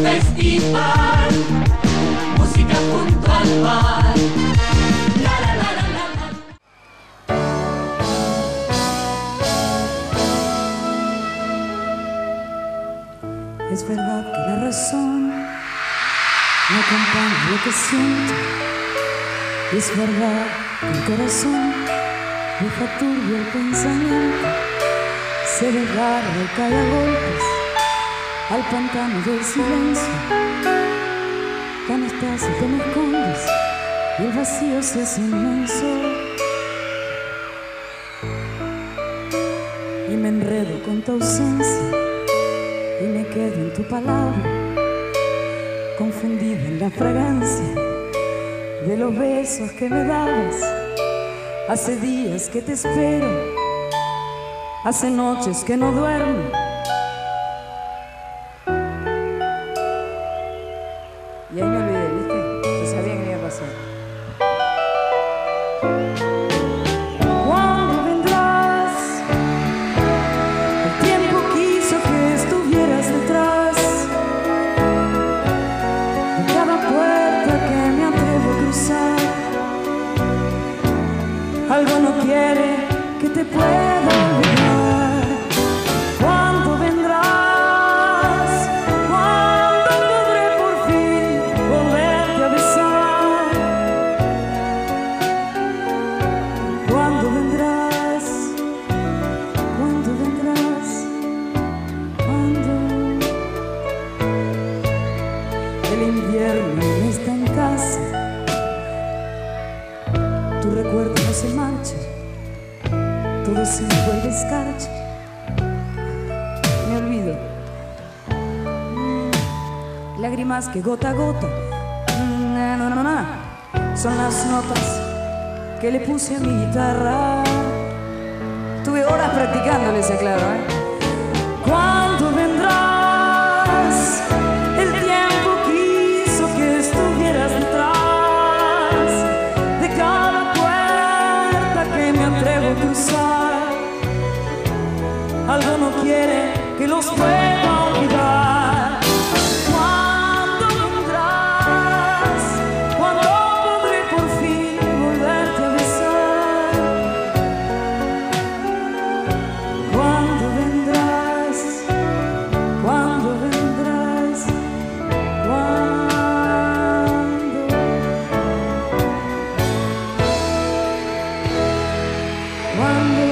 festival, música junto al mar. Es verdad que la razón no acompaña lo que siento. Es verdad que el corazón deja turbio el pensamiento. Se desgarra y cae a golpes al pantano del silencio. Ya no estás y te me escondes y el vacío se hace inmenso. Y me enredo con tu ausencia y me quedo en tu palabra, confundida en la fragancia de los besos que me dabas. Hace días que te espero, hace noches que no duermo. そ。El invierno no está en casa. Tu recuerdo no se marcha. Todo se vuelve escarcha. Me olvido. Mm, Lágrimas que gota a gota. na, na, na, Son las notas que le puse a mi guitarra. Tuve horas practicándole ese claro, ¿eh? Algo no quiere que los pueda olvidar. ¿Cuándo vendrás? ¿Cuándo podré por fin volverte a besar? ¿Cuándo vendrás? ¿Cuándo vendrás? ¿Cuándo? ¿Cuándo?